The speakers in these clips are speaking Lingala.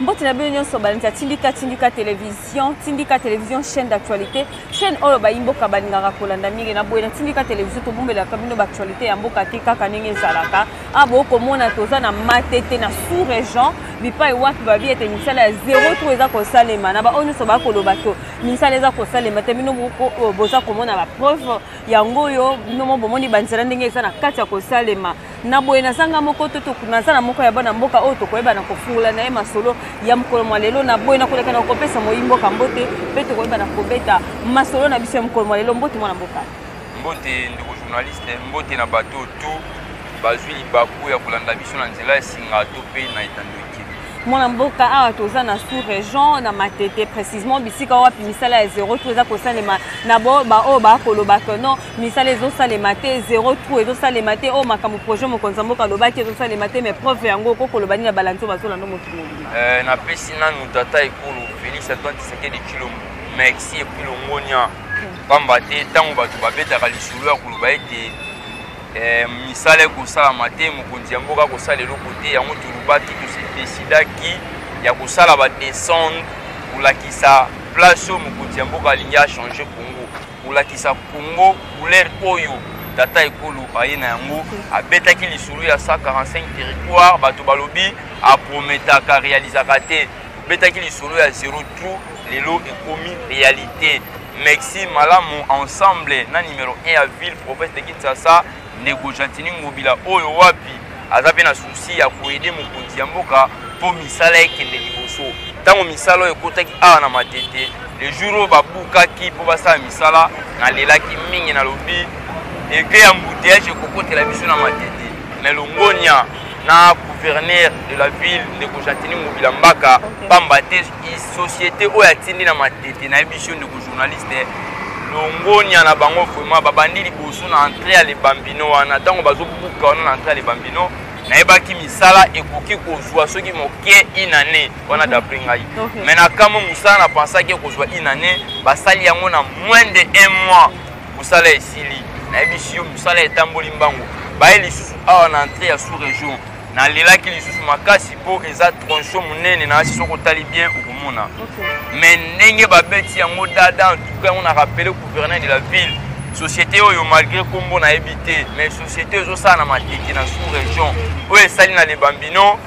mbote na bino nyonso balanzi ya tindika tindika television tindika television chaîne d'actualité chaîne oyo bayi mboka balingaka kolanda mingi na boye na tindika television tobombelaka bino baactualité ya mboka te kaka ndenge ezalaka Ah, bo komona toza na matete na sous région bipai wapi babi ete misala ya zero to eza kosalema na baoyo nyonso bakoloba to misala eza kosalema te bino oh, boza komona bapreuve yango oyo bino mo bomoni banzela ndenge eza na kati ya kosalema na boye nazanga moko to naza na moko ya bana mboka oyo tokoyebana kofungola na ye masolo ya mokolo mwa lelo na boye nakolekana kopesa moyi mboka mbote mpe tokoyebana kobeta masolo na biso ya mokolo mwa lelo mbote mwana mboka Mbote ndeko journaliste, mbote na bato tout bazwi libaku ya kolanda biso na nzela ya singa to mpe na etando mwana mboka awa toza na sous région na matete précisement bisika wapi misala ya zero trou eza kosalema na baoyo bakoloba que non misala ezosalema te zero trou ezosalema te oyo oh, makambo projet mokonzi ya mboka alobaki ezosalema te mais preuve yango okoki koloba nini na balanzi oyo bazolanda mokili mobima eh, napesi nanu tata ekolo félix antoine tisekedi cilombo merci epui longonia mpamba te ntango bato babetaka lisolo ya koloba ete eh, misala ekosalama te mokonzi ya mboka akosala eloko te yango tolobaki tosedesidaki ya kosala badescendre kolakisa place oyo mokonzi ya mboka alingi achange congo kolakisa congo couleur oyo tata ekolo aye na yango abetaki lisolo ya 145 territoire bato balobi aprometaka realizaka te obetaki lisolo ya zero trou lelo ekomi réalité mexi malamu ensemble na numero 1 ya ville province de kinshasa ndeko gentini ngobila oyo wapi aza mpe na susi ya koede mokonzi ya mboka mpo misala ekende liboso ntango misala oyo ekotaki awa na matete le jour oyo babukaki mpo basala misala nalelaki mingi nalobi eke ya mbuteyage ekokotela biso na matete me longonia na gouverneur de la ville ndeko gentini mobila mbaka mpamba te société oyo atindi na matete na ye biso ndeko journaliste longonia na bango vraiment babandi liboso na entrée ya lebambino wana ntango bazobuka wana na entrée ya lebambino nayebaki misala ekoki kozwa soki moke inane wana mhm. dapre ngai mai na kamwe mosala na pensaki ekozwa inane basali yango na moins de un mois mosala esili nayebisi yo mosala etamboli mbangu baye lisusu awa na entrée ya sous région nalelaki lisusu makasi mpo eza tronchon monene na soki otali bien okomona mais ndenge babeti yango dada entuka yango na rappele gouverneur de la ville société oyo malgré nkombo nayebi te mais société ezosala na mateke na sous région oyo esali na le bambino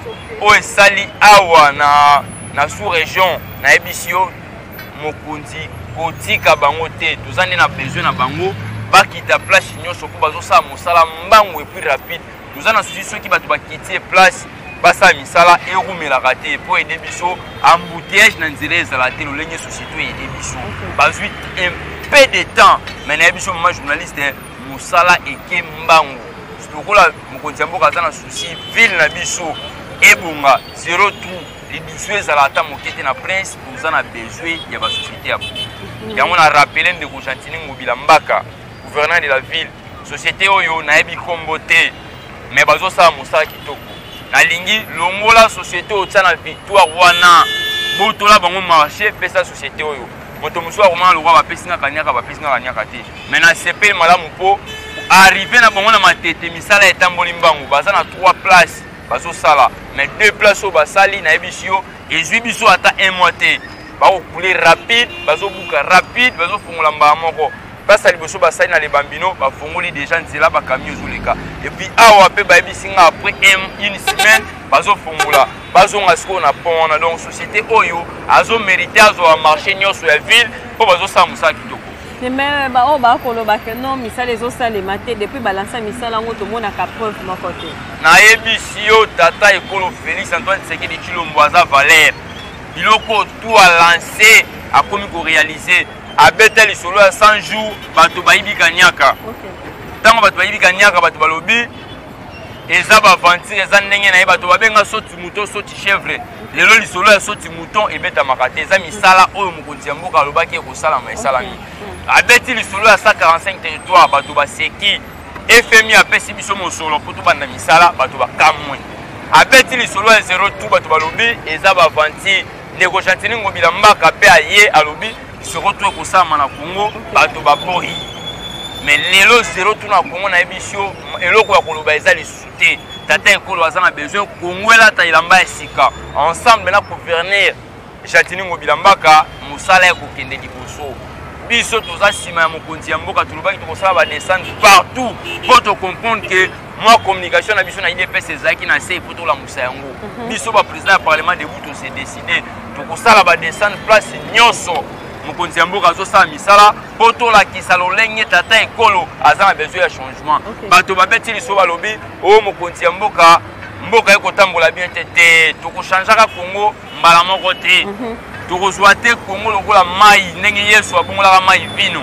oyo esali awa na, na sous région nayebisi yo mokonzi kotika bango te toza nde na besoin na bango bakita place nyonso mpo bazosala mosala mbangu epuis rapide toza na susi soki bato bakiti ye place basala misala erumelaka te mpo ede biso embouteillage na nzela ezala te lolenge susi to ede biso bazwi un peu de temps mai naye biso mama journaliste mosala eke mbangu lokola mokonzi ya mboka aza na susi ville na biso ebonga zero trou Les bisous ezala ata moke te na prince toza na besoin ya ba société ya boye mhm. yango na rappele ndeko gentini ngobila mbaka gouverneur de la ville société oyo nayebi nkombo te mais bazosala mosala kitoko nalingi longola société oyo tya na victoire wana botola bango marché pesa société oyo moto mosusu akomona lokola bapesi nga kaniaka bapesi nga kaniaka te mais nasepeli malamu mpo arrive na bango na matete misala etamboli mbangu baza na trois place bazosala mais deux place oyo basali nayebisi yo ezwi biso ata un mois te bakokule rapide bazobuka rapide bazofungola mbala moko place ya liboso basali na le bambino bafongoli deja nzela bakamio ezoleka epuis awa mpe bayebisi nga après une semaine bazofongola bazonga sikoyo na pont wana donc société oyo azomerite azwa marché nyonso ya ville mpo bazosala mosala kitoko mais baoyo baa koloba ke non misala ezosalema te depuis balansa misala yango tomonaka preuve moko te nayebisi yo tata ekolo félix antoine tshisekedi tshilombo aza valeur biloko tu alanse akomi korealize abeta lisolo ya 100 jours bato bayibi kaniaka ntango bato bayibi kaniaka bato balobi eza baventire eza ndenge na ye bato babenga soti mouton soti chevre lelo lisolo ya soti mouton ebetamaka te eza misala oyo mokonzi ya mboka alobaki ekosalama esalami abeti lisolo ya 145 territoire bato baseki fmi apesi biso mosolo mpo tobanda misala bato bakamwe abeti lisolo ya 02 bato balobi eza baventire ndeko gentini ngobila mbaka mpe aye alobi soko to ekosalama na congo bato baboyi me lelo zero tuna ya congo nayebi sio eloko ya koloba eza lisusu te tata ekolo aza na besoin congo elata elamba ya sika ensemble na gouverneur jatini ngobila mbaka mosala ya kokende liboso biso toza nsima ya mokonzi ya mboka tolobaki tokosala badescende partout mpo tocomprendre ke mwa communication na biso na idps ezalaki na se mpo tolamusa yango mhm. biso baprésident ya parlement debout tose décide tokosala badescendre place nyonso mokonzi ya mboka azosala misala mpo tolakisa lolenge tata ekolo aza na besoin ya changement bato babeti liso balobi o oh, mokonzi ya mboka mboka ekotambola bien te te tokochangeaka congo mbala moko te mhm. tokozwa te congo lokola mai ndenge yesu abongolaka mai vino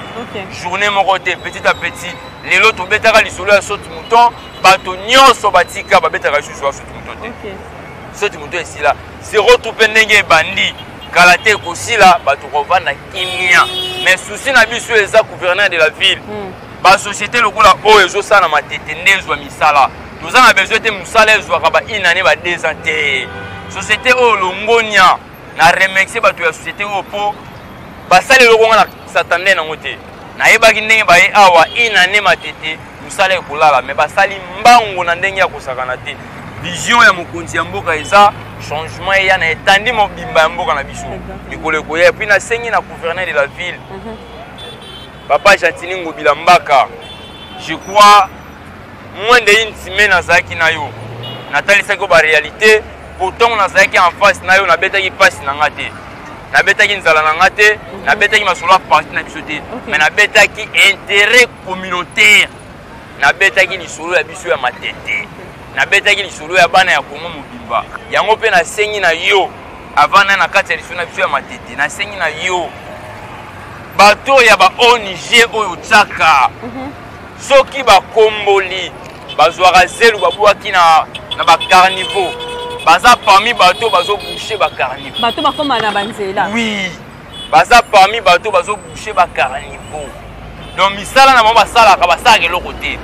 journée moko te petit à petit lelo tobetaka lisolo ya saute mouton bato nyonso batika babetaka lisusu ya saute mouton te okay. saute mouton esila zero tu mpe ndenge ebandi kala te ekosila bato kovanda kimia mais souci na biso eza gouverneur de la ville mm. basociété lokola oyo ezosala na matete nde ezwa misala toza na besoin te mosala ezwaka ba une année ba deux ans te société oyo longonia na remercie bato ya société oyo mpo basali eloko nga na satande nango te nayebaki ndenge baye awa une année matete mosala ekolala me basali mbango na ndenge ya kosakana te vision ya mokonzi ya mboka eza changement eya na etandi mobimba ya mboka na biso mikolo ekoya epuis nasengi na gouverneur de la ville mhm. papa gentini ngobila mbaka je crois Moins de une semaine nazalaki na yo, natalisaki yo ba realite po ntango nazalaki en face na yo nabetaki mpasi na nga te nabetaki nzala na nga te mhm. nabetaki masolo ya parti na biso te mais nabetaki intérêt communautaire nabetaki lisolo ya biso ya matete nabetaki lisolo ya bana ya kongo mobimba yango mpe nasengi na yo avant na na kati ya lisolo na biso ya matete nasengi na yo bato ya ba ong oyo otyaka mhm. Soki ba komboli bazuaka zelu babuaki na na ba carnivaux baza parmi bato bazo boucher ba carnivaux. Bato bakoma na banzela. Oui. Baza parmi bato bazo boucher ba carnivaux. Donc misala na bango basalaka basalaka eloko te.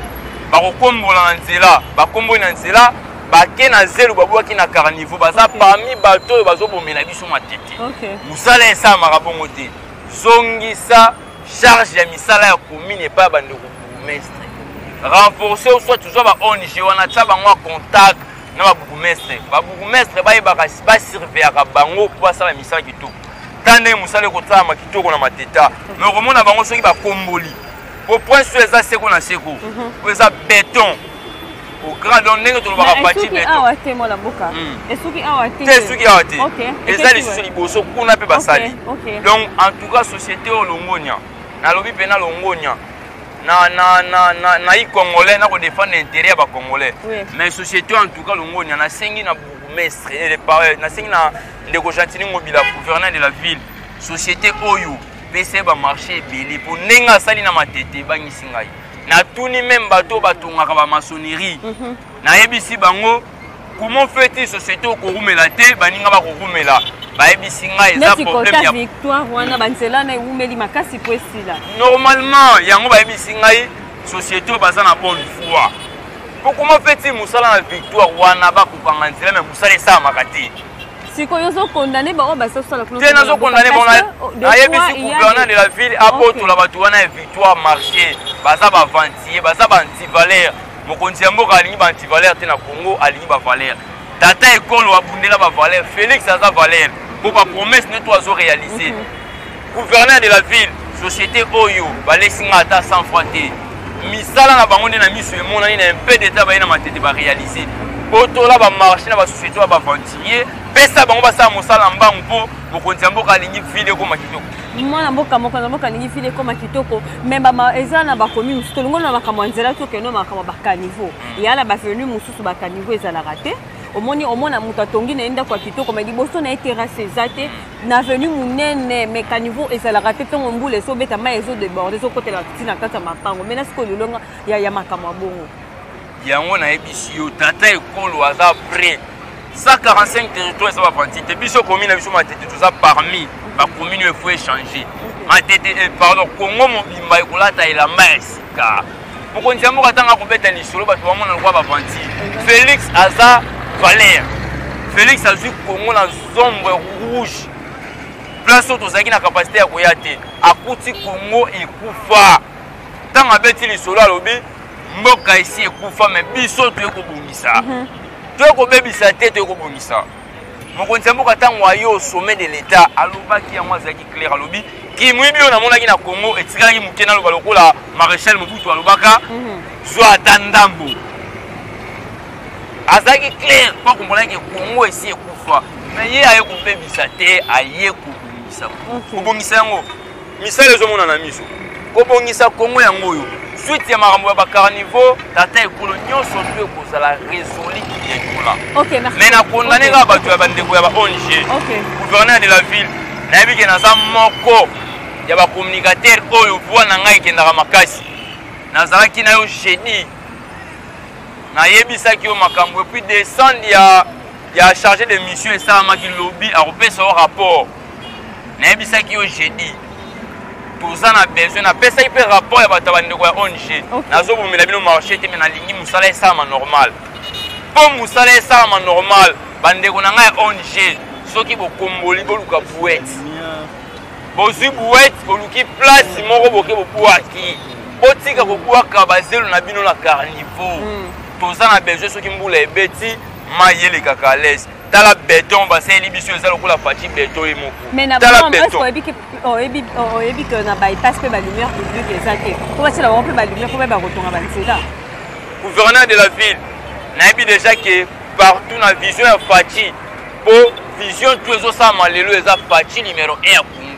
Bakokombola na nzela, bakomboli na nzela bake na zelu babwaki na carnivaux baza okay. parmi bato oyo bazobomela biso matete okay. mosala esalamaka bongo te zongisa charge ya misala ya commune epai ya bandeko bourgmestre renforcer osoi tozwa ba ong wana tya bango ya contact na babourgmestre babourgmestre bayebaka basurveyaka bango mpo basala misala kitoko ta ndenge mosala ekosalama kitoko na mateta me okomona bango soki bakomboli mpo point so eza seko na seko oyo mhm. eza beton au grand donc ndenge tolobaka bati beto awa te mwana mboka hmm. esuki awa te te esuki awa te eza lisusu liboso kuna mpe basali donc en tout cas société oyo longonia nalobi mpe na longonia na na na na na i congolais na ko défendre intérêt ya ba congolais mais société en tout cas longonia nasengi na bourgmestre et les parents nasengi na ndeko gentini ngobila gouverneur de la ville société oyo pesa ye bamarché ebele mpo ndenge asali na matete ebangisi ngai natuni meme bato oyo batongaka bamasonerie mm -hmm. nayebisi bango comment fait-il société okorumela te baninga bakorumela bayebisi ngai eza problème ya victoire wana banzela na ewumeli makasi po esila normalement yango bayebisi ngai société oyo baza na bonne foi po comment fait-il mosala na victoire wana bakokanga nzela me mosala esalamaka te sikoyo ozo condamne bango basi osala kuna te nazo condamne bango nayebisi oh, gouverneur de la ville abotola bato wana ya victoire marché baza bavantier baza baantivaleur mokonzi ya mboka alingi baantivaleur te na congo alingi bavaleur tata ekolo abundela bavaleur félix aza valeur mpo bapromesse nde to azo réalise mhm. Gouverneur de la ville, société Oyo, Balesinga ata 100 francs te. Misala na bango nde na miso emonani na un peu d'etat baye na matete ba réaliser. Botola ba marché na ba société ba aventurier, pesa bango basala mosala mbangu mpo mokonzi ya mboka alingi ville ekoma kitoko. mwana mboka mokonzi ya mboka alingi ville ekoma kitoko me eza na bakomi mosusu tolongoli na makambo ya nzela tokende makambo ya bakaniveau eya na bavenu mosusu bakaniveau ezalaka te omoni omona moto atongi na ye ndako ya kitoko me liboso na ye terase eza te na avenue monene mais caniveau ezalaka te ntongo mbula ezobeta mai ezodeborde ezokotela ti na kati ya mapango mai na sikoyo lolonga ya, ya makambo ya bongo yango nayebisi yo tata ekolo aza près 145 territoire eza bapanti te biso komi na biso matete toza parmi bakomini efo echange matete eh, pardon kongo mobimba ekolata elamba ya sika mokonzi ya mboka ntango akobeta lisolo bato bamona lokola bavanti félix aza valere félix azwi kongo na zombre rouge place oyo tozalaki na kapasité ya koya te akuti kongo ekufa ntango abeti lisolo alobi mboka esi ekufa me biso toye kobongisa mhm. toye kobebisa te toye kobongisa mokonzi ya mboka ntango aye au sommet de l'etat alobaki yango azalaki claire alobi kimuibi oyo namonaki na congo etikalaki moke naloba lokola maréchal mobutu alobaka mhm. zwa ata ndambo azalaki claire mpo akomponaki congo esi ekufa me ye aye kobebisa te aye kobongisa kobongisa yango misala ezomona na miso kobongisa kongo yango oyo suite ya makambo ya bacarniveau tata ekolo nyonso to ekozala résoli kiyengola mais na kondane kaka bato ya bandeko ya ba ong gouverneur de la ville nayebi ke naza moko ya bacommunicateur oyo voi na ngai ekendaka makasi nazalaki na yo jeudi nayebisaki yo makambo epuis descende ya ya chargé de mission esalamaki lobi akopesa yo rapport nayebisaki yo jeudi toza na besoin napesaki mpe rapport ya bato ya bandeko ya ong nazobomela bino marché te me nalingi mosala esalama normal mpo mosala esalama normal bandeko na ngai ya ong soki bokomboli boluka bouete bozwi bouete boluki place moko boke bobwaki botika kobwaka bazelo na bino na carniveau hmm. toza na besoin soki mbula ebeti mai elekaka alese tala beton basaleli biso eza lokola faci beton ye mokotala beton oyebi oh, ke na bypass mpe balumière publique eza te po batyela bango mpe balumière po bayeba kotonga banzela gouverneur de la ville nayebi déjà ke partout na vision ya faci po vision tu ezosalama lelo eza faci numero 1 ya kungu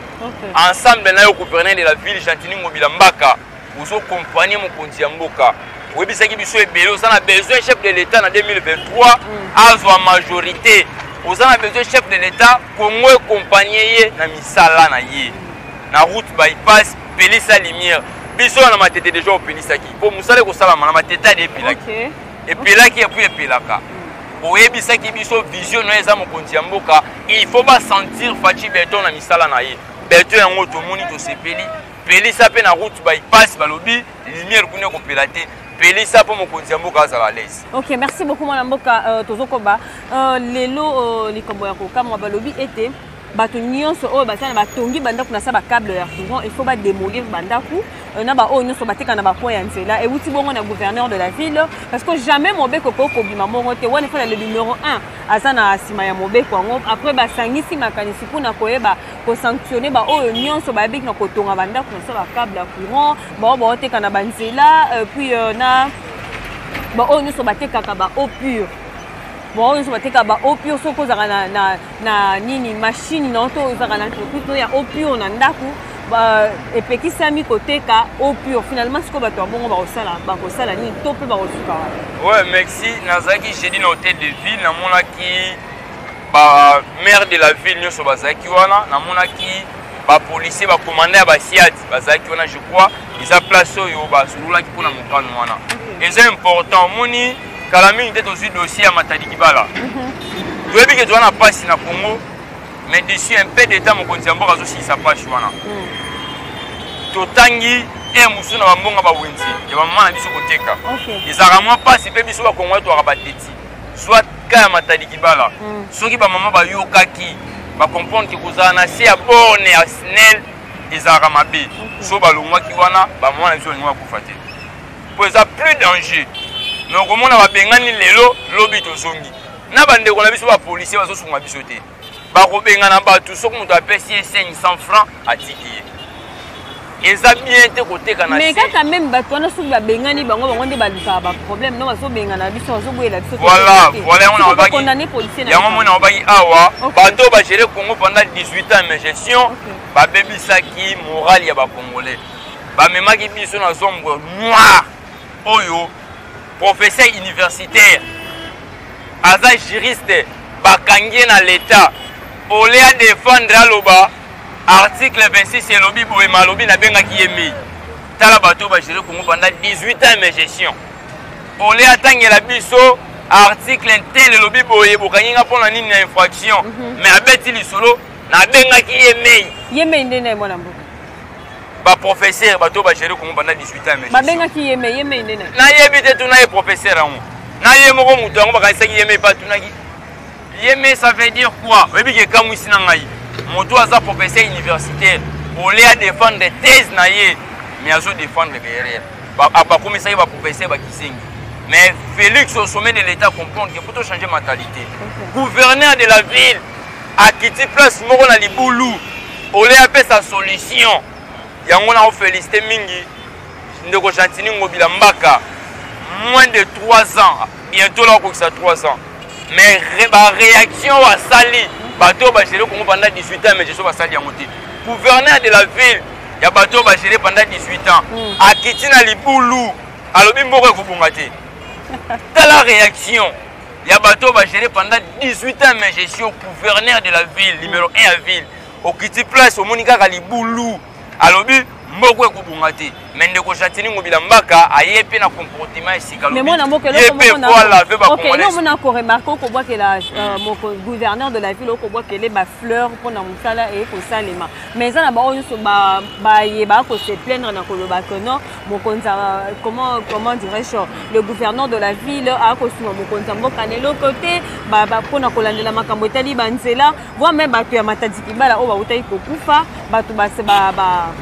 ensemble nayo gouverneur de la ville gentini ngobila mbaka ozo accompagne mokonzi ya mboka oyebisaki biso ebele oza na besoin chef de l'état na 2023 mm. azwa majorité oza na besoin chef de l'état congo ecompagne ye na misala na ye na route bypass pelisa lumière biso na matete deja opelisaki mpo mosala ekosalama na matete ade epelaki okay. epelaki epui epelaka mm. oyebisaki biso vision na ye eza mokonzi ya mboka il faut basentir faci beton na misala na ye beton yango tomoni tosepeli pelisa mpe na route bypass balobi lumière kuna ekopela te pelisa mpo mokonzi ya mboka azala alaise ok merci beaucoup mwana mboka euh, tozokoba euh, lelo euh, likambo ya kokamwa balobi ete bato nyonso oyo basala na batongi bandako na sa bacable ya courant il faut bademolir bandako euh, na baoyo nyonso bateka na bacoin ya nzela euti bongo na gouverneur de la ville parce que jamais mobeko ekoki kobima moko te wana efana le numero 1 aza na nsima ya mobeko yango après basangisi makanisi mpona koyeba kosanctionne baoyo nyonso bayebiki na kotonga bandako na sala cable ya courant baoyo baoteka na banzela euh, puis euh, na baoyo nyonso batekaka baeau pure baoyo nyonso batekaka baeau pure soki ozalaka na, na, na nini mashine na to ozalaka na entreprise no ya eau pure na ndako epekisami koteka eau pure finalement sikoyo bato ya bongo bakosala bakosala nini to mpe bakosuka wapi ouais merci nazalaki jeudi na hotel de ville namonaki ba maire de la ville nyonso bazalaki wana namonaki bapolisier bakomanda ya basiadi bazalaki wana je crois eza place oyo basololaki mpona mokano wana eza important omoni kala mingi te tozwi dossier ya matadi kibala mhm. toyebi ke toza na mpasi na congo mais dessus un peu d'état mokonzi ya mboka azosilisa mpasi wana mhm. totangi e mosusu na bambonga bawenzi ya bamama na biso koteka ezalaka mwa mpasi mpe biso bakongoi toyaka bateti zwa ka ya matadi kibala mm. soki bamama bayokaki bacomprendre ke kozala na se ya borne ya snel ezalaka mabe okay. so balongwaki wana bamama na biso balingi bakufa te mpo eza plus danger me okomona babengani lelo lobi tozongi na bandeko na biso bapolisier bazosunga biso te bakobengana bato soki moto apesi ye 500 franc atiki ye eza bien te koteka na mais kaka meme bato wana soki babengani bango bango nde balukaka baproblème no bazobengana biso bazoboyela biso voilà voilà yango nakondane policier yango moi nakobaki awa bato bagere congo pendant 18 ans mais gestion babebisaki morale ya bacongolais bamemaki biso na zombre noire oyo professeur universitaire aza juriste bakangi ye na leta ole ya defendre aloba article 26 elobi boye malobi nabengaki ye mei tala bato bagere kongo pendant 18 ans mes gestion ole atangela biso article tel elobi boye bokangi nga mpo na nini na infraction mhm. mais abeti lisolo nabengaki ye mei ye mei nde na ye mwana mboka ba professeur bato oyo bagere kongo banda 18 ans babengaki yeme yeme nene nayebi te tuna ye professeur yango na ye moko moto yango bakanisaki yeme epa tunaki yeme ça veut dire quoi oyebi ke ekamwisi na ngai moto aza professeur universitaire ole adefendre thèse na ye mais azodefendre berere abakomisaki baprofesseur bakisengi mais félix au sommet de l'état comprendre que mpo tochange mentalité gouverneur de la ville akiti place moko na libulu ole apesa solution yango na ofelicite mingi ndeko gentini ngobila mbaka moins de 3 ans bientôt la okokisa 3 ans mais baréaction oyo asali bato oyo bagere kongo pendant 18 ans mais jesu basali yango te gouverneur de la ville ya bato oyo bagere pendant 18 ans hmm. akiti na libulu alobi mboko ekobonga te tala réaction ya bato oyo bagere pendant 18 ans mais je suis au gouverneur de la ville numéro 1 ya ville okiti place omoni kaka libulu alobi moko ekobonga te me ndeko jatini ngobila mbaka aye mpe na comportement esikaloye mpe voila mpe bakomona koremarke okobwakela euh, moko gouverneur de la ville okobwakele bafleur mpo na mosala eye kosalema mais eza na bango nyonso baye baa kose plaindre na koloba que non mokonzi comment comment dirais-je le gouverneur de la ville akosunga mokonzi ya mboka na eloko te mpona kolandela makambo etali banzela voi meme bato ya matadi kibala oyo bautaki kokufa bato base ba, ba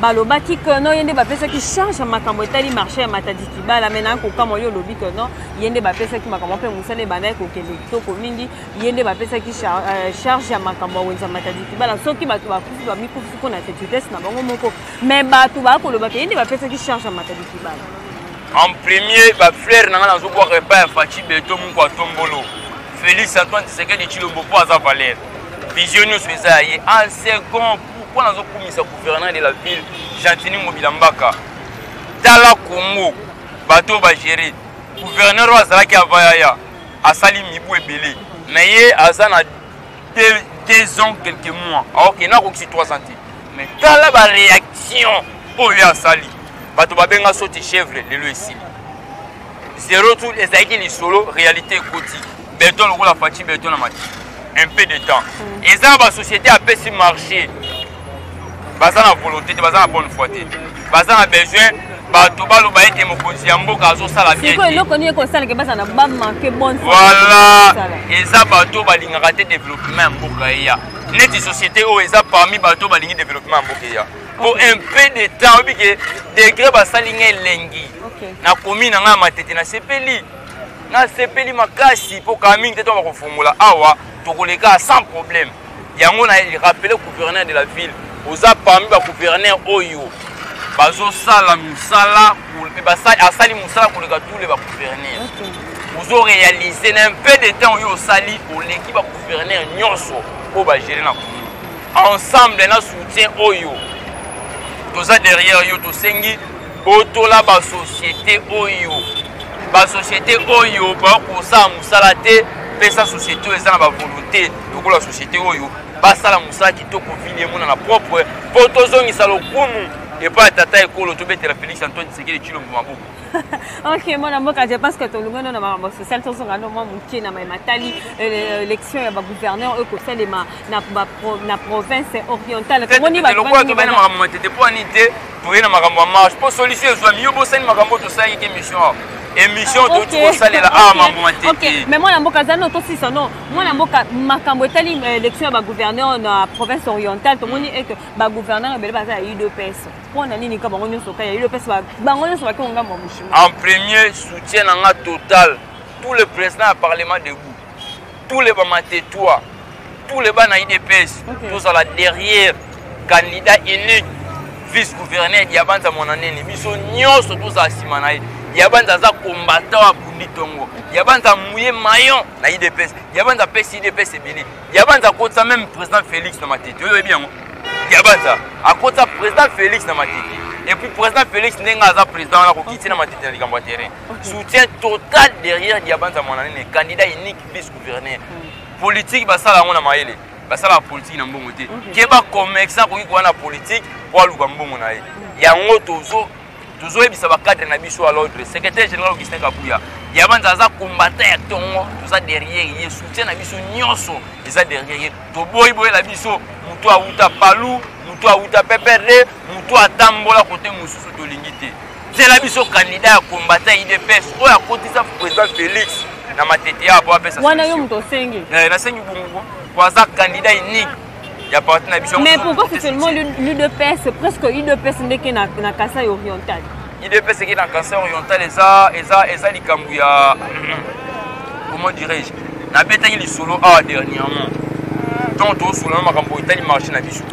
balobaki que non ye nde bapesaki charge ya makambo etali marché ya matadi kibala mai naye kokamwa yo olobi que non ye nde bapesaki makambo mpe mosala ebandaki kokende kitoko mingi ye nde bapesaki euh, charge ya makambo ya wenza matadi kibala soki bato bakufi bamikufi mpo na tetutese na bango moko mais bato baya koloba ke ye nde bapesaki charge ya mata likibala en premier baflere na ngai nazobwaka epai ya faci beto moko atombolo félix antoine tisekedi cilombo mpo aza valere visio nyonso eza ya ye en second mpo nazokumisa gouverneur de la ville gentini mobila mbaka tala congo bato oyo bagere gouverneur oyo azalaki avayaya asali mibu ebele me ye aza na deux ans quelques mois aoke ah, nakokisi trois ans te mais tala baréaction oyo ye asali bato babenga soti chevre lelo esili zero tour ezalaki lisolo réalité ekoti beton lokola faci beton na mati un peu de temps mm. eza na basociété apesi marché baza na volonté te baza na bonne foi te baza na besoin bato baloba ete mokonzi ya mboka azosala voilà eza bato balingaka te développement ya mboka eya neti société oyo eza parmi bato balingi développement ya mboka eya mpo un peu de temps oyebi ke degré basali nga elengi nakomi na ngai ya matete nasepeli nasepeli makasi mpo kamingi te to bakofungola awa tokoleka sans problème yango na rappele gouverneur de la ville oza parmi bagouverneur oyo bazosala mosala asali mosala koleka tous les bagouverneur ozo réalise na un peu de temps oyo osali oleki bagouverneur nyonso oyo bagere na ensemble na soutien oyo toza derrière yo tosengi botola basosiete oyo basosiete oyo bakosala mosala te pesa société oyo eza na bavolonté lokola société oyo basala mosala kitoko vile emonana propre mpo tozongisa lokumu epai ya tata ekolo tobetela félix antoine tshisekedi tshilombo maboko ok mwana mboka je pense que tolongano na makambo social tozonga no mwa moke na mai matali euh, élection ya bagouverneur oyo kosalema na, ba, pro, na province orientale tomoni lokola tobe na makambo matete mpo ani te toye na makambo ya marche mpo solution ezwami yo bosani makambo oyo tosalaki te émission awa émission ah, toki kosalela awa ah, mambo matete mais mwana mboka aza no tosisa no mwana mboka makambo etali euh, élection ya bagouverneur na province orientale tomoni ete bagouverneur ebele baza ya udps mpo na nini ka bango nyonso ka ya udps bango nyonso bakengo ngambo ya moshima en premier soutien na nga total tous les présidents ya parlement debout tous les bamatetwa tous les bana idps okay. tozala derrière candidat unique vice gouverneur diabanza mwana nene biso nyonso tozala nsima na ye diabanza aza combattant abundi tongo diabanza muye mayon na idps diabanza apesi idps ebele diabanza akotisa meme président félix na matete oyo oyebi yango diabanza akotisa président félix na matete epuis président félix ndenge aza président wana kokiti na matete na likambo ya terrain soutien total derrière diabanza mwana nene candidat unique vice gouverneur mm. politique basala yango na mayele basalaka politiki na mbongo te mm. ke bakomexa akoki koya na politiki mpo aluka mbongo na ye mm. yango tozo tozoyebisa bacadre na biso ya lodre secrétaire général augustin kabuya yabanza aza combattant ya tongo toza derrière ye soutien na biso nyonso eza derrière ye toboyi boyela biso moto awuta palu moto awuta pprd moto atambola kote mosusu tolingi te Zela biso candidat ya combattant ya IDPS oyo akotisa president Felix na matete ya po apesa wana yo moto osengi eh, nasengi bongo po aza candidat unique ya parti na biso mais pourquoi c'est seulement l'udps presque udps ndeke na, na kasai oriental udps eke na kasai oriental eza, eza, eza likambo ya comment dirais-je nabetaki lisolo awa dernièrement ntango tozosolana makambo etali marché na biso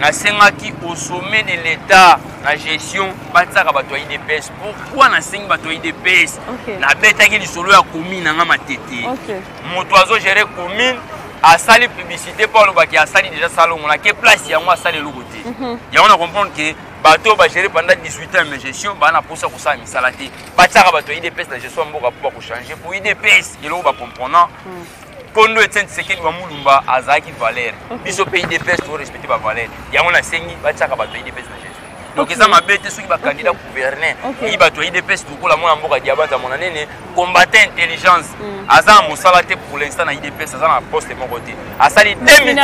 nasengaki au sommet de l'état na gestion batiaka bato ya idps pourkui nasengi bato ya idps okay. nabetaki lisolo ya commune na nga matete okay. moto azogere commune asali publicité mpo alobaki asali déjà salongo na ke place yango asali eloko te mm -hmm. yango na comprendre ke bato oyo bagere pendant 18 ans ya gestion baa na mposa kosala misala te batiaka bato ya idps na gestion ya mboka mpo bakochange mpo idps eloko bacomprendant mm. kondo etienne tshisekedi wa mulumba azalaki valeur biso pays de pes to respecte ba valeur yango nasengi batiaka bato ya idps na gestion donc eza mabe te soki bakandidat gouverne eyi bato ya idps lokola mwana mboka diabaza mona nene combatin intelligence mm. aza na mosala te pour l'instant na idps aza na poste moko te asali teasali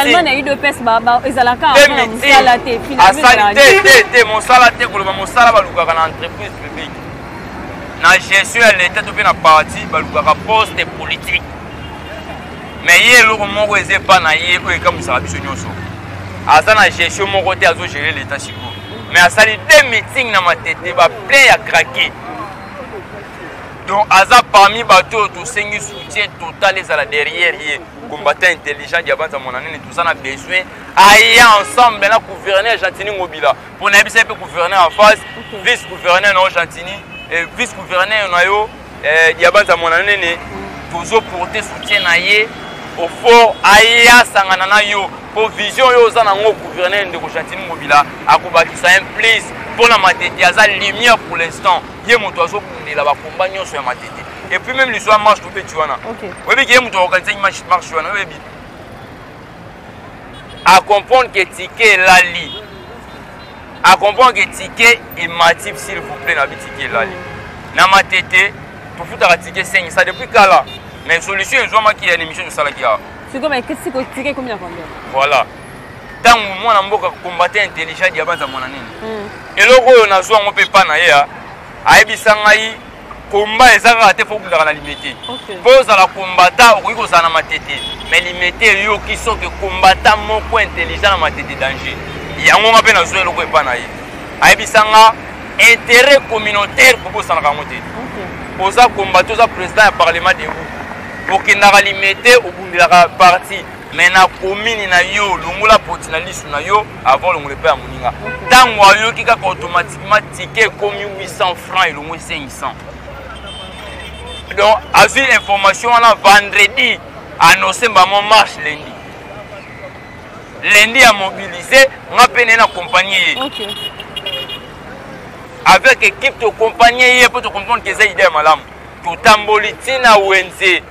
te te te mosala te koloba mosala balukaka na entreprise publique na gestion ya leta to mpe na parti balukaka poste politique me ye eloko moko eza epa na ye oyo ekamwisaka biso nyonso aza na gestion moko te azogere leta sikoyo me asali de meeting na matete baplein ya krake donc aza parmi bato oyo tosengi soutien total ezala derrière ye combattant intelligent diabanza mwana nini toza na besoin aye ensemble na gouverneur gentini ngobila mpo na yebisa ye mpe gouverneur en face vice gouverneur na yo gentini vice gouverneur na yo eh, diabanza mwana nene tozoporte soutien na ye au fort aye asangana na yo mpo vision oyo oza nango gouverneur ndeko gentini mobila akobakisa un plus mpo na matete aza lumière pour l'instant ye moto azobundela bakomba nyonso ya matete et puis même liswa marche tobeti wana oyebi ke ye moto aorganisaki marche wana oyebi a comprendre que ticket elali a comprendre que ticket emati s'il vous plaît na bi ticket elali na matete tofutaka ticket 5 ça depuis kala mais solution ezwamaki ya émission tosalaki awa voilà ntango mwana mboka combatin intelligent diabanza mwana nini hmm. eloko oyo nazwa yango mpe epa na ye ayebisa ngai komba eza kaka te foki kozalaka na limete mpo ozala kombata okoki kozala na matete mai limete eyoki soki kombata moko intelligent na matete danger yango nga mpe nazwa eloko epa na ye ayebisa nga intérêt communautaire kobosanaka yango te oza kombata oza président ya parlement debout okendaka limete obundelaka parti mai na komini na yo longola poti na lisu na yo avant olongola epai ya moninga ntango ayoki kaka automatiquement tike ekomi 800 franc elongo 500 donc azwi information wana vendredi annonce bango marche lundi lundi amobilise nga mpe naye na kompanie ye okay. avec équipe tokompanie ye mpo tocomprendre ke eza idée ya malamu totamboli ntina wenze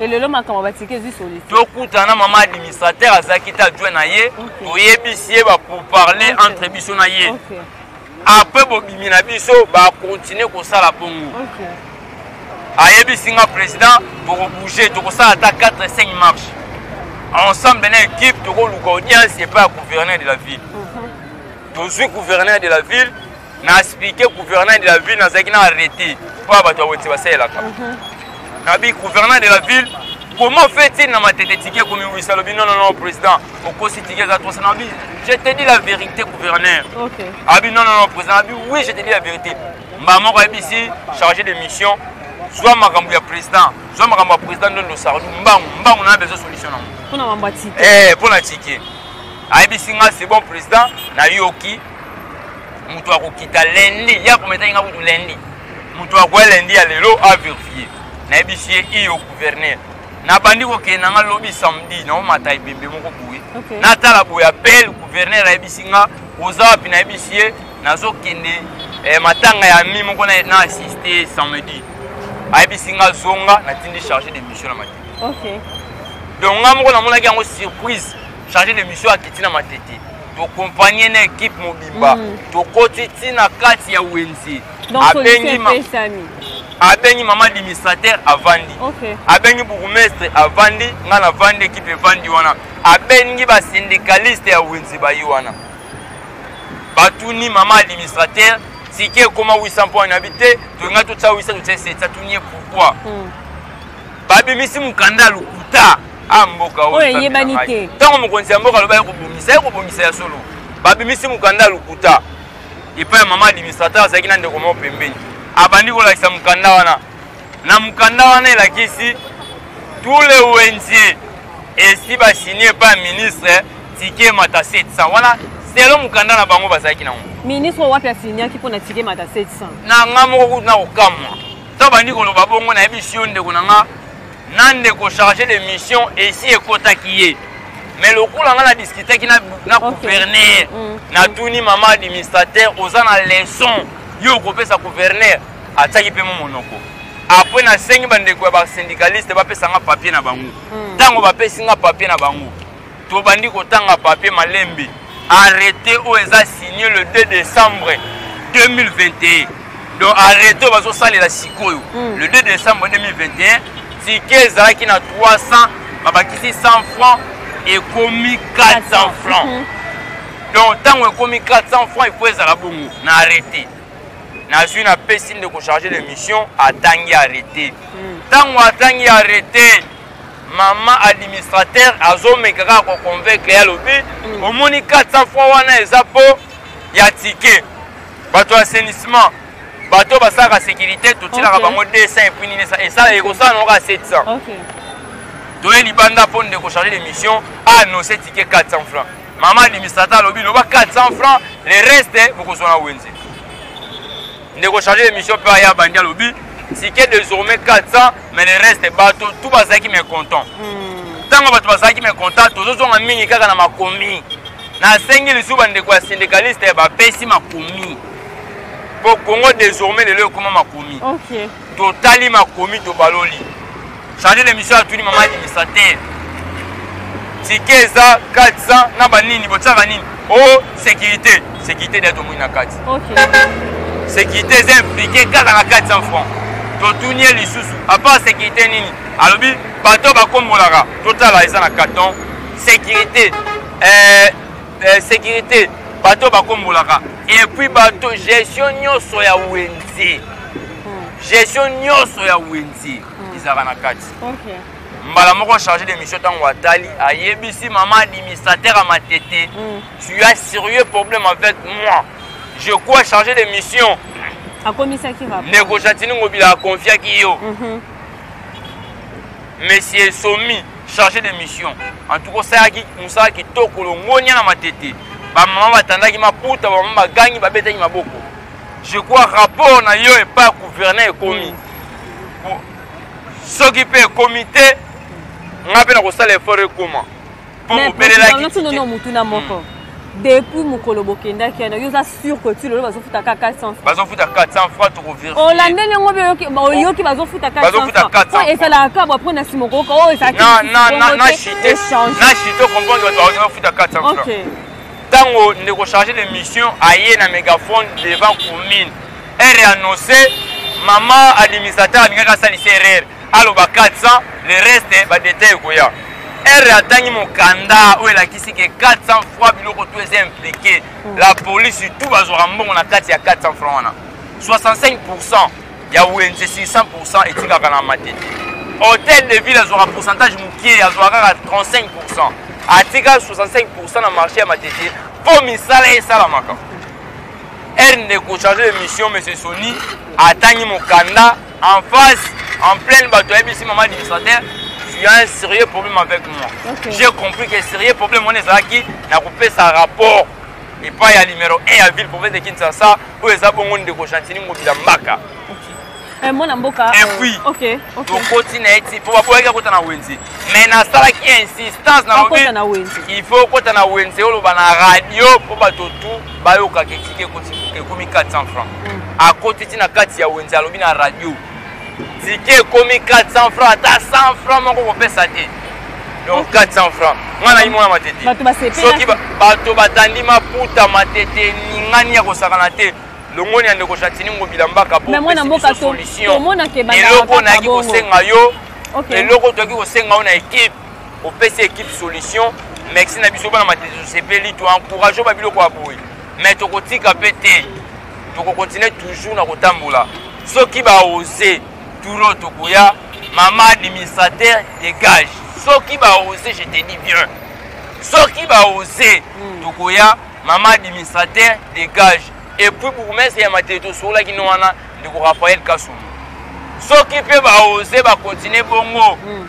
elelo makambo batiki ezwi solution tokutana na mama administrateur azalaki te adjoint na ye toyebisi ye bapourparler entre biso na ye apres bobimi na biso bakontinue kosala bongo ayebisi nga président tokobouge tokosala ata 4 5 marche ensemble na équipe tokoluka audience epai ya gouverneur de la ville mhm. tozwi gouverneur de la ville na explike gouverneur de la ville nazalaki na arrete mpo ya bato ya wenze basalelaka mhm. nabi gouverneur de la ville comment fait-il na matete tike ekomiwisa alobi non non non président okosi tike eza tosa nabi je te dis la vérité gouverneur okay. abi non non non président abi oui je te dis la vérité mbaa moko ayebisi chargé de mission zwa makambo ya président zwa makambo ya président ndondo sardu mbangu mbangu na besoin solution nango mpo na tike eh, ayebisi nga c'est bon président nayoki moto akokita lendi ya kometaki nga kutu lendi moto akoya lendi ya lelo averifie nayebisi ye iyo guverner nabandi kokende na nga lobi samedi naomata ebembe moko boye natala boye apele guverner ayebisi nga oza wapi nayebisi ye nazokende eh, matanga ya mi moko na assiste samedi ayebisi nga zonga natindi charge de mission na matete donc nga moko namonaki yango surprise charge de mission akiti na matete tokompanye na ekipe mobimba mm. tokoti ntina kati ya wenze abengi abengi mama administrateur avandi okay. abengi bourgmestre avandi ngai navandi ekipe evandi wana abengi basyndicaliste ya wenze bayi wana batuni mama administrateur tike ekoma 800 mpo anabi te tolingai totya 800 totya 7 atuni ye pourkoi mm. babimisi mokanda ya lokuta a ah, mboka oyo eyebani te ntango mokonzi ya mboka aloba ye kobongisa ye kobongisa ya solo babimisi mokanda ya lokuta epai ya mama administrateur azalaki na ndeko moko pembeni abandi kolakisa mokanda wana na mokanda wana elakisi tous les wendiens esi basigne epai ya ministre tike mata 700 wana selo mokanda na bango bazalaki nango ministre wapi asignaki mpo na tike mata 700 na ngai moko kutu na kokamwa ntango obandi koloba bongo nayebisi yo ndeko na nga na ndeko chargé de mission esi ekotaki ye mais lokola nga na discutaki na, na okay. gouverneur mm. natuni mama administrateur oza na leçon yo okopesa gouverneur atiaki mpe mo monoko apres nasengi bandeko ya basyndicaliste bapesa nga papier na bango ntango mm. bapesi nga papier na bango Tobandi kotanga papier malembe. Arrete oyo eza signé le 2 décembre 2021. Donc arrete oyo bazosalela sikoyo hmm. le 2 décembre 2021 ticket ezalaki na 300 babakisi 100 francs ekomi 400 francs. Hmm. Donc ntango ekomi 400 francs il faut ezala bongo na arrete. nazwi napesi ndeko charge de mission atangi arrete ntango hmm. atangi arrete Maman administrateur azomeka kaka ko convaincre ye alobi mm. omoni 400 fois wana eza mpo ya tike bato ya assainissement bato oyo basalaka sécurité totyelaka bango 200 epui nini esala ekosala nango kaka 700 toye libanda mpo ndeko charge d'émission aanonce tike 400 franc mama administrateur alobi loba 400 franc le reste bokozwa na wenze ndeko charge émission mpe aya bandi alobi ticket désormais 400 mais le reste bato tout bazalaki mécontent ntango hmm. bato bazalaki mécontent tozozonga mingi kaka na makomi nasengi lisusu bandeko ya syndicaliste bapesi makomi mpo congo désormais lelo ekoma makomi okay. totali makomi tobaloli charge de mission atuni mama adimisa te tike eza 400 na banini botyaka nini o oh, sécurité sécurité nde tomoni na kati sécurité eza implike kaka na 400 franc totuni ye lisusu apart sécurité nini alobi bato bakombolaka totala eza na carton sécurité eh, eh, securite bato bakombolaka epuis bato gestion nyonso ya wenze hmm. gestion nyonso ya wenze hmm. ezalaka na kati mbala moko chargé de mission ntango atali ayebisi mama administrateur ya matete hmm. tu as sérieux problème avec moi je crois chargé de mission akomisaki ndeko jatini ngobila akonfiaki yo mhm. Monsieur Somi, chargé de mission. En tout cas, osalaki mosala kitoko longonia na matete. Bamama batandaki maputa, bamama bagangi, babetaki maboko. Je crois rapport na yo epai ya gouverneur ekomi. Soki mpe ekomi te, ngai mpe nakosala effort ekoma. obelelaki nono motuna moko hmm. depuis mokolo bokendaki yana yo oza sur que ti lelo bazofuta ka 400 bazofuta 400 franc tokoverifie olandeli yango oyoki bazofuta 400 ezalaka kabo apres na nsima okoyoka oyo ezalakachite comprendre bato bazofuta 400 franc ntango ndeko chargé de mission aye na mégaphone devant commune ere annonce mama administrateur alingaki asalisa erreur aloba 400 le reste ba detail ekoya r atangi mokanda oyo elakisi ke 400 franc biloko to eza implike hmm. la police tout bazwaka mbongo na kati ya 400 franc wana 65 pourcent ya wenze 600 pourcent etikaka na matete hôtel de ville azwaka pourcentage mokie azwaka kaka 35 pourcent atika 65 pourcent na marché ya matete mpo misala esalamaka r ndeko charge de mission monsieur soni atangi mokanda En face, en pleine bato ayebisi mama administrateur il y a un sérieux problème avec moi. Okay. J'ai compris que sérieux problème on ezalaki na kopesa rapport epai ya numéro 1 ya ville province de Kinshasa oyo eza bongo ndeko Chantini Ngobila Mbaka. Okay. Eh, mwana mboka. Et puis, okay. okay. tokoti na ye ti mpo baboyaki akota na wenze. mais nasalaki insistance nalobi il faut okota na wenze oloba na radio mpo bato tu bayokaka etiki ekomi 400 franc mm. akoti ti na kati ya wenze alobi na radio tike ekomi 400 franc ata 100 franc moko kopesa te donc 400 franc ngai nayi mwana matete soki bato batandi maputa matete ningani ya kosakana te longoni ya ndeko chatini ngobila mbaka po eloko nayaki kosenga yo okay. eloko otoki kosenga yo na ekipe opesi ekipe solution mexi na biso bana matete tosepeli to encourage ba biloko ya boye mais tokotika mpe te tokokontinue toujours na kotambola soki baose turo tokoya mama administrateur dégage soki baose je te dis bien soki baose hmm. tokoya mama administrateur dégage epuis bourgmestre ya matete tosololaki no wana ndeko raphael kasulu soki mpe baose bakontinue bongo mm.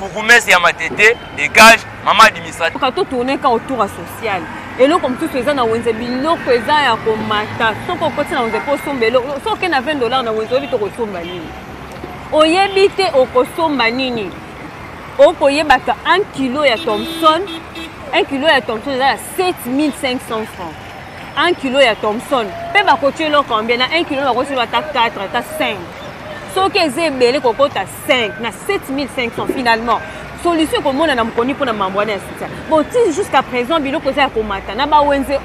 bourgmestre ya matete dégage mama administrateur ka totourne ka autour ya social eloko mosusu eza na wenze biloko eza ya komata soki okoti na wenze mpo osomba eloko soki oke na 20 dollar na wenze oyebi te okosomba nini oyebi te okosomba nini okoyebaka 1 kilo ya thomson 1 kilo ya thomson eza ya 7500 francs 1 kilo ya thomson mpe bakoti eloko ambie na 1 kilo bakoti eloko ata 4 ata 5 soki eza ebele kokota 5 na 7500 finalement solution ekomonana mokoni mpo na mambo wana ya soutien bon ti jusqu'à présent biloko eza ya komata na bawenze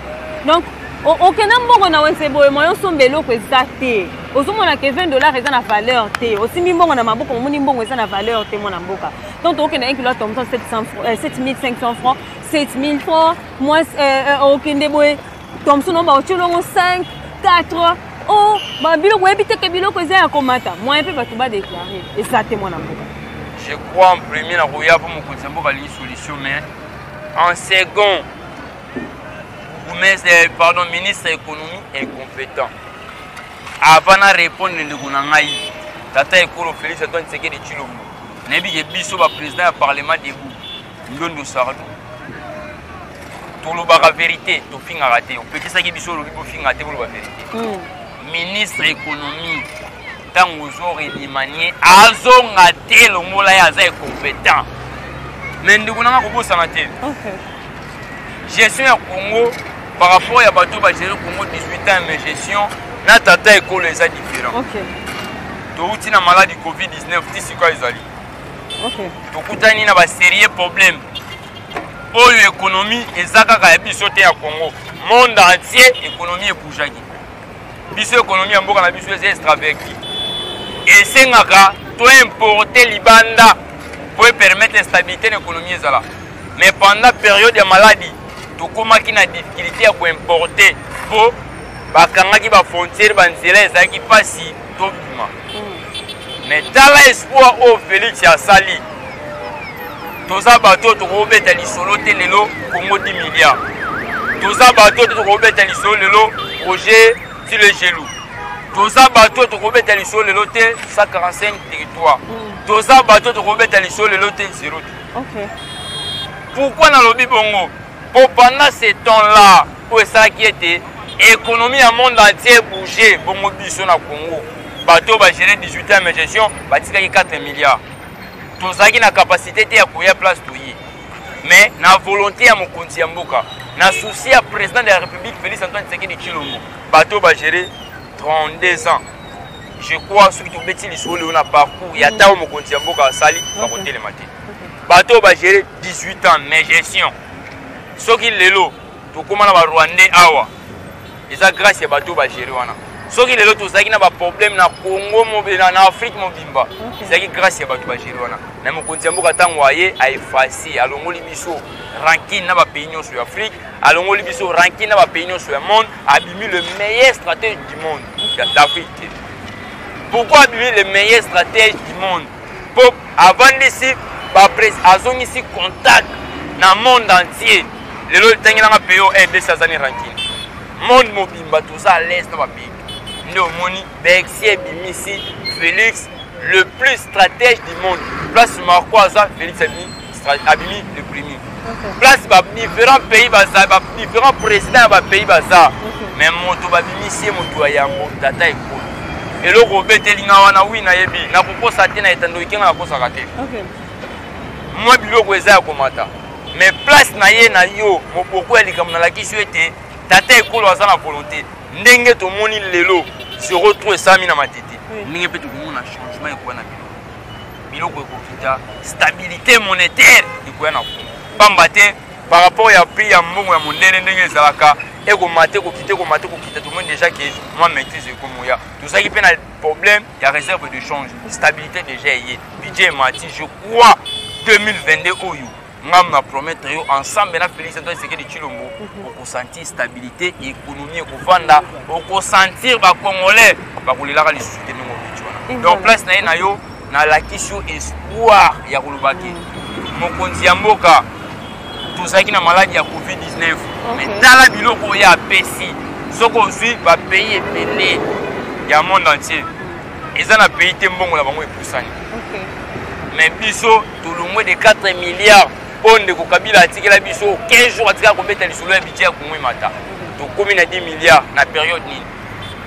donc okenda mbongo na wenze boye moye osomba eloko eza te ozomona ke 20 dollar eza na valeur te osimbi mbongo na maboko omoni mbongo eza na valeur te mwana mboka donc tokokenda 1 kilo ya tomson 7500 francs 7000 francs mwasi eh, eh, okende boye tomson oyo baotie longo 5 4 o babiloko oyebi teke biloko eza ya komata moyen mpe bato badeklare eza te mwana mboka je crois en premier na koya mpo mokonzi ya mboka alingi solution mais en second eh, pardon ministre ya économie incompétent avant na répondre ndeko na ngai tata ekolo félix antoine sekedi tshilombo nayebi ke biso baprésident ya parlement debout ndondo sardo tolobaka verité tofingaka te opekisaki biso olobi bofinga te boloba verité hmm. ministre économie ntango ozo redimanie azonga te longola ye aza incompétent mais ndeko nanga kobosana te gestion ya congo par rapport ya bato bagere congo 18 ans mais gestion na tata ekolo eza différent okay. touti na maladi covid-19 ti sikoyo ezali okay. tokutani na baserieux problème oyo ekonomi eza kaka ya biso te ya congo monde entier ekonomi ebujaki biso ekonomi ya mboka na biso eza extraverti esengaka toimporte libanda mpo epermettre stabilité na ekonomi ezala mais pendant période ya maladi tokomaki na difficulté ya koimporte mpo bakangaki bafrontiere banzela ezalaki mpasi tobima mais tala espoir oyo felix asali toza bato oyo tokobeta lisolo te lelo kongo 10 milliard toza bato oyo te tokobeta lisolo lelo projet ti le gelou toza bato oyo tokobeta lisolo lelo te 145 territoire mm. toza bato oyo tokobeta lisolo lelo te zero te pourquoi nalobi bongo mpo pendant ce temps là oyo esalaki ete ekonomi ya monde entier ebouge bongo biso na congo bato bagere 18 ame gestion batikaki 4 milliard tozalaki na kapasité te ya koya place toye mais na volonté ya mokonzi ya mboka na souci ya président de la république félix antoine tshisekedi tshilombo bato bagere 32 ans je crois soki tobeti lisolo lelo na parcours ya ntango mokonzi ya mboka asali bakotelema te bato oyo bagere 18 ans mais gestion soki lelo tokoma na ba rwandais awa eza grâce ya bato ba gérer wana soki lelo tozalaki na baproblème na congo na afrique mobimba ezalaki grâce ya bato ba gérer wana na mokonzi ya mboka ntango aye aefase alongoli biso rankine na bapays nyonso ya afrique alongoli biso rankine na bapays nyonso ya monde abimi le meilleur stratège du monde d'afrique te pourquoi abimi le meilleur stratège du monde po avandisi ba president azongisi contact na monde entier lelo etangelanga pays oyo ebesi aza ni rankine monde mobimba toza à l'aise na babitu nde omoni bexi ebimisi félix le plus stratège du monde place marco aza félix abimi abimi le premier place ba différents pays baza ba différents présidents ya ba pays baza mais moto babimisi ye moto ya yango tata ekolo eloko obeteli nga wana wi nayebi nakokosa te na etando ikenga nakosaka te mwa biloko eza ya komata mais place na ye na yo moboko ya likambo nalakisi yo ete tata ekolo aza na volonté ndenge tomoni lelo zero tro esami na matete ndenge mpe tokomona changement ekoya na bino biloko ekokita stabilité monétaire ekoya na kongo pamba te par rapport ya prix ya mbongo ya mondele ndenge ezalaka ekomata ekokita ekomata ekokita tomoni déjà ke mwa maîtrise ekomoya tozalaki mpe na problème ya réserve de change stabilité déjà eye budget emati je crois 2022 oyo ngai na promettre yo ensemble na félix antoine sekedi tshilombo mhm. okosentir stabilité économie ekovanda okosentir bacongolais bakolelaka lisusu te ndenge obeti wana donc place na ye na yo nalakisi yo espoir ya koloba te mhm. mokonzi ya mboka tozalaki na maladi ya covid-19 mais tala biloko oyo apesi soki ozwi bapays ebele ya monde entier eza na pays te mbongo na bango epusani mais biso tolongwe de 4 milliards mpo ndeko kabila atikela biso 15 jours atikala kobeta lisolo ya budget ya kongo emata tokomi na 10 milliards na periode nini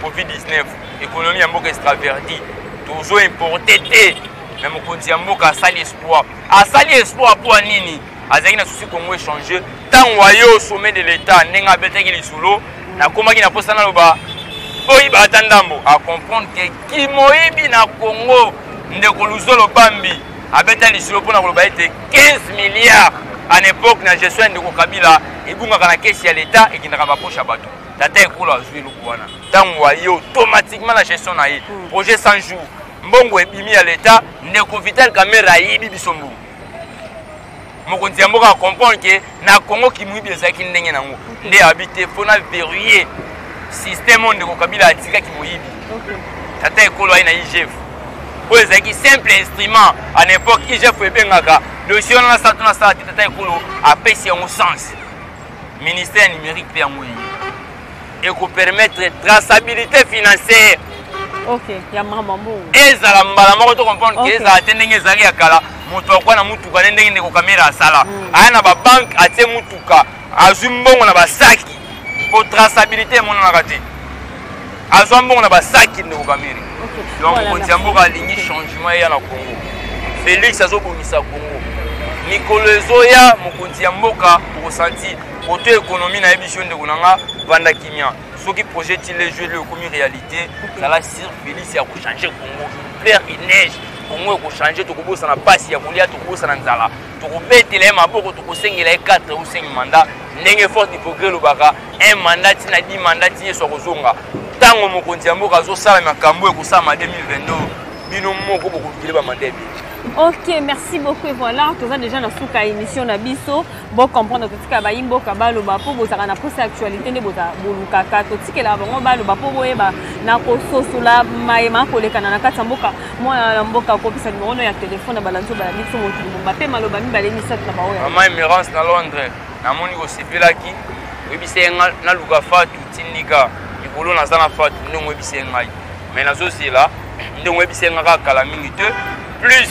covid 19 ekonomi ya mboka extraverdi tozo importe te na mokonzi ya mboka asali espoir asali espoir mpo ya nini azalaki na susi kongo echange ntango aye au sommet de l'état ndenge abetaki lisolo nakomaki na mposa naloba boyiba ata ndambo acomprendre ke kimoyibi na kongo ndeko luzolo bambi abeta lisolo mpo na koloba ete 15 milliard en époque na gestion ya ndeko kabila ebungaka na kesi ya leta ekendaka baposhe ya bato tata ekolo azwi eloko wana ntango aye automatiquement na gestion na ye hmm. projet 100 jours mbongo ebimi ya leta ndeko vital kamere ayibi biso mbongo mokonzi ya mboka a comprendre ke na congo kimuibi ezalaki ndenge nango nde abi te mpo na verrouiller système oyo ndeko kabila atikaki moyibi tata ekolo aye na igf oyo ezalaki simple instrument à l'époque igf ebengaka dossier wana nasala to nasala te tata ekolo apesi yango sens ministère ya numérique mpe yango eye ekopermettre traçabilité financière okay, ya mama mbongo ezala mbala moko to comprendre okay. ezala te ndenge ezali ya kala moto akuwa na motuka nde ndenge ndeko kamera asala mm. aya na babanke atie motuka azwi mbongo na basaki mpo traçabilité emonanaka te azwa mbongo na basaki ndeko kamere donc mokonzi ya mboka alingi changement eya na congo félix azobongisa congo mikolo ezoya mokonzi ya mboka okosanti Côté économie, na yebi yo ndeko na nga vanda kimia. Soki projet ti les jeux ekomi réalité, zala sur Félix ya ko changer Congo. Clair et neige. Congo eko changer tokobosa na pasi ya kolia tokobosa na nzala. Tokobetela ye maboko tokosengela ye 4 ou 5 mandat ndenge force du progrès elobaka un mandat ti na 10 mandat ti yesu akozonga ntango mokonzi ya mboka azosala makambo ekosalama 2022 bino moko bokolukile bamanda ebele ok merci beaucoup et voilà toza déjà na suka ya émission na biso bo comprendre totika bayi mboka baloba mpo bozalaka na posa ya actualité nde bolukaka totikela bango baloba mpo boyeba na kososola maye maa kolekana na kati ya mboka mwana na mboka akopesa nimero no ya telefone na balanzo balandi biso mokili mobimba mpe maloba mibale misato na baoyo mama emerance na londres namoni kosepelaki oyebisa ye ngai naluka fatu tindika likolo naza na fatu ndenge oyebisa ye ngai mai nazozela ndenge oyebisa ye ngai kaka kala mingi te plus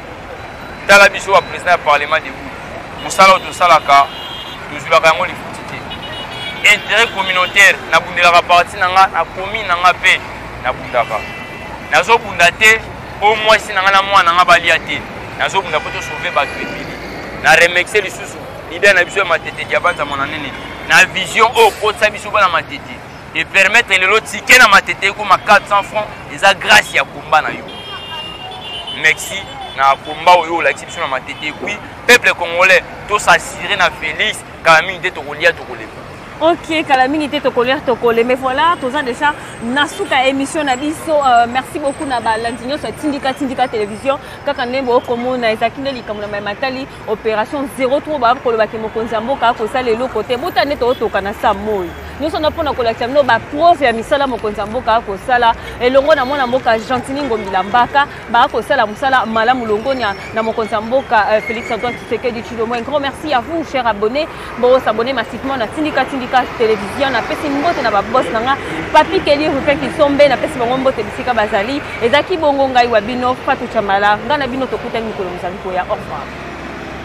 tala biso ba président ya parlement de boule mosala oyo tosalaka tozwilaka yango lifuti te intérêt communautaire nabundelaka parti na nga na commune na nga mpe nabundaka nazobunda te mpo mwasi na nga na mwana na nga balia te nazobunda mpo tosauve bato ebele na remercie lisusu idee na biso ya matete diabanza mwana nene na vision oyo okotisa biso bana matete e permettre lelo ticket na matete ekoma 400 francs eza grâce ya combat na yo merci na combat oyo olakisi biso na matete puis peuple congolais tosasire na félix kala mingi te tokolia tokoleka ok kala mingi te tokolia tokole mais voilà toza déjà na suka ya émission na biso euh, merci beaucoup na balandi nyonso ya tindika tindika télévision kaka nde bokomona ezalaki nde likambo na mai matali operation zero trop bakoki koloba ke mokonzi ya mboka akosala eloko te bota nde tootoka na sa moi nyonso na mpona kolakisa bino baprove ya misala mokonzi ya mboka akosala elongo na mwana mboka gentini ngombila mbaka bakosala mosala malamu longonya na mokonzi ya mboka euh, félix antoine tshisekedi tshilombo un grand merci à vous cher abonné boko s'abonner massivement na tindika tindika television na pesi mbote na ba boss na nga papi keli rufe kisombe na pesi bango mbote bisika bazali ezaki bongo ngai wa bino fatu chamala nga na bino tokutani mikolo mozali koya au revoir